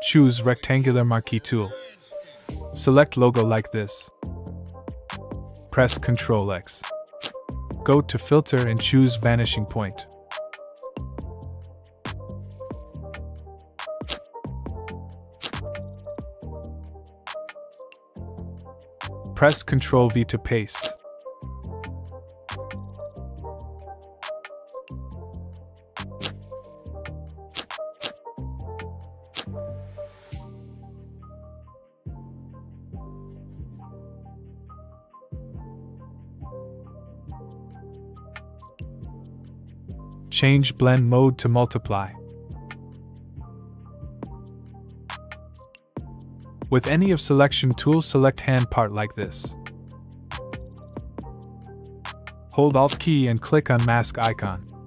Choose Rectangular Marquee tool. Select logo like this. Press Ctrl X. Go to Filter and choose Vanishing Point. Press Ctrl V to paste. Change blend mode to multiply. With any of selection tool select hand part like this. Hold Alt key and click on mask icon.